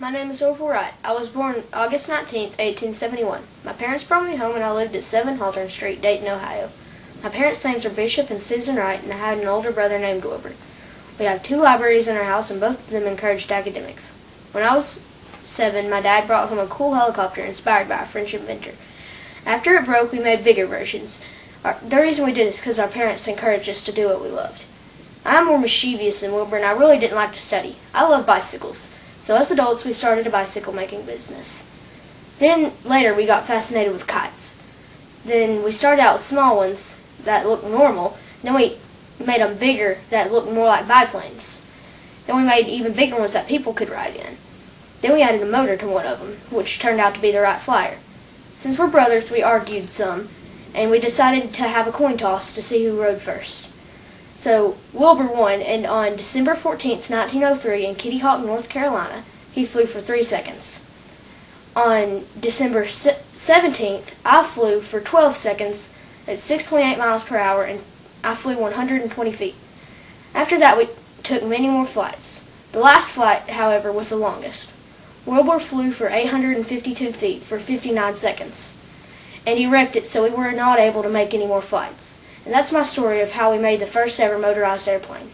My name is Orville Wright. I was born August 19, 1871. My parents brought me home and I lived at 7 Hawthorne Street, Dayton, Ohio. My parents' names are Bishop and Susan Wright, and I had an older brother named Wilbur. We have two libraries in our house, and both of them encouraged academics. When I was seven, my dad brought home a cool helicopter inspired by a French inventor. After it broke, we made bigger versions. Our, the reason we did is because our parents encouraged us to do what we loved. I'm more mischievous than Wilbur, and I really didn't like to study. I love bicycles. So as adults, we started a bicycle making business. Then later, we got fascinated with kites. Then we started out with small ones that looked normal. Then we made them bigger that looked more like biplanes. Then we made even bigger ones that people could ride in. Then we added a motor to one of them, which turned out to be the Wright Flyer. Since we're brothers, we argued some, and we decided to have a coin toss to see who rode first. So Wilbur won, and on December 14, 1903, in Kitty Hawk, North Carolina, he flew for three seconds. On December 17th, I flew for 12 seconds at 6.8 miles per hour, and I flew 120 feet. After that, we took many more flights. The last flight, however, was the longest. Wilbur flew for 852 feet for 59 seconds, and he wrecked it, so we were not able to make any more flights. And that's my story of how we made the first ever motorized airplane.